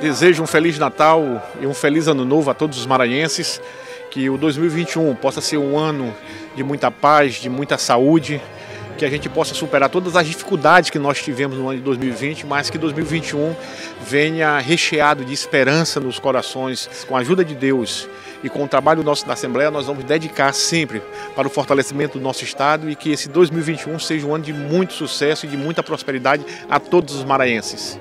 Desejo um Feliz Natal e um Feliz Ano Novo a todos os maranhenses. Que o 2021 possa ser um ano de muita paz, de muita saúde, que a gente possa superar todas as dificuldades que nós tivemos no ano de 2020, mas que 2021 venha recheado de esperança nos corações, com a ajuda de Deus e com o trabalho nosso da Assembleia, nós vamos dedicar sempre para o fortalecimento do nosso Estado e que esse 2021 seja um ano de muito sucesso e de muita prosperidade a todos os maranhenses.